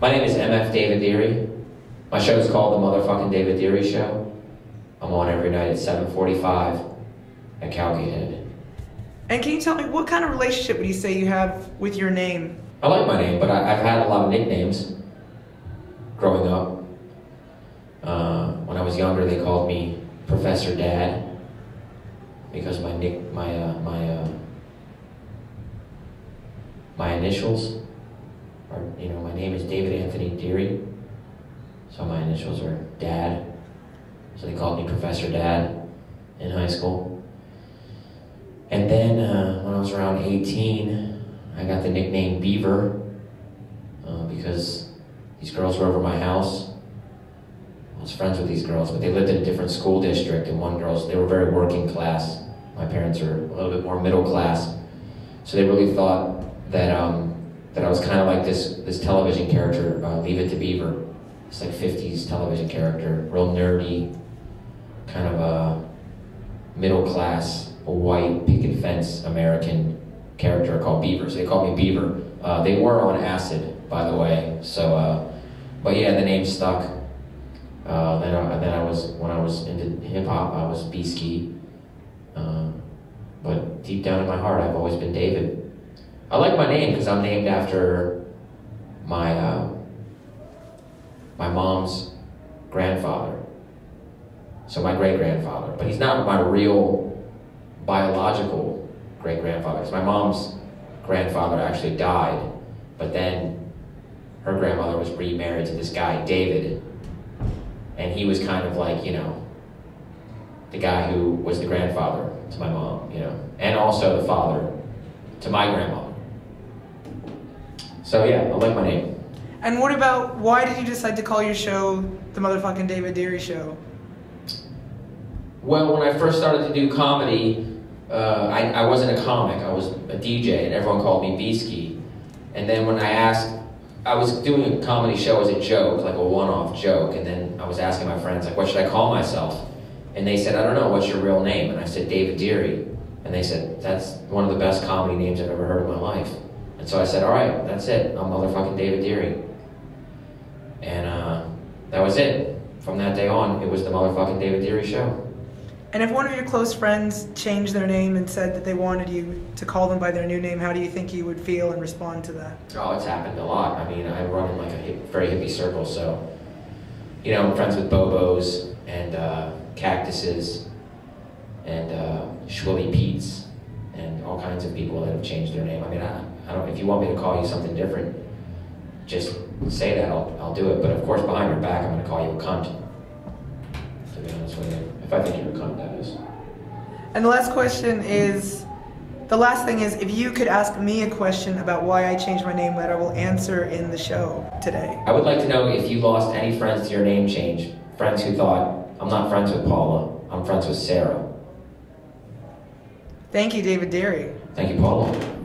My name is MF David Deery. My show is called The Motherfucking David Deery Show. I'm on every night at 7:45 at Calgahead. And can you tell me what kind of relationship would you say you have with your name? I like my name, but I, I've had a lot of nicknames growing up. Uh, when I was younger, they called me Professor Dad because my nick, my uh, my uh, my initials you know, my name is David Anthony Deery, so my initials are Dad. So they called me Professor Dad in high school. And then uh, when I was around 18, I got the nickname Beaver uh, because these girls were over my house. I was friends with these girls, but they lived in a different school district, and one girl's they were very working class. My parents are a little bit more middle class, so they really thought that um, that I was kind of like this this television character, uh, Leave It to Beaver. It's like 50s television character, real nerdy, kind of a middle class, white picket fence American character called Beaver. So they called me Beaver. Uh, they were on acid, by the way. So, uh, but yeah, the name stuck. Uh, then, I, then I was when I was into hip hop, I was Beastie. Uh, but deep down in my heart, I've always been David. I like my name because I'm named after my uh, my mom's grandfather. So my great grandfather, but he's not my real biological great grandfather. Because my mom's grandfather actually died, but then her grandmother was remarried to this guy David, and he was kind of like you know the guy who was the grandfather to my mom, you know, and also the father to my grandmother. So yeah, I like my name. And what about why did you decide to call your show the motherfucking David Deery Show? Well, when I first started to do comedy, uh, I, I wasn't a comic. I was a DJ, and everyone called me Beaskie. And then when I asked, I was doing a comedy show as a joke, like a one-off joke, and then I was asking my friends, like, what should I call myself? And they said, I don't know, what's your real name? And I said, David Deery. And they said, that's one of the best comedy names I've ever heard in my life. And so I said, all right, that's it. I'm motherfucking David Deery. And uh, that was it. From that day on, it was the motherfucking David Deery show. And if one of your close friends changed their name and said that they wanted you to call them by their new name, how do you think you would feel and respond to that? Oh, it's happened a lot. I mean, I run in like a hip, very hippie circle, so you know, I'm friends with Bobos and uh, cactuses and uh, Schwilly Pete's and all kinds of people that have changed their name. I mean, I, I don't. If you want me to call you something different, just say that. I'll, I'll do it. But of course, behind your back, I'm going to call you a cunt. To be honest with you, if I think you're a cunt, that is. And the last question is the last thing is if you could ask me a question about why I changed my name that I will answer in the show today. I would like to know if you lost any friends to your name change. Friends who thought, I'm not friends with Paula, I'm friends with Sarah. Thank you, David Deery. Thank you, Paula.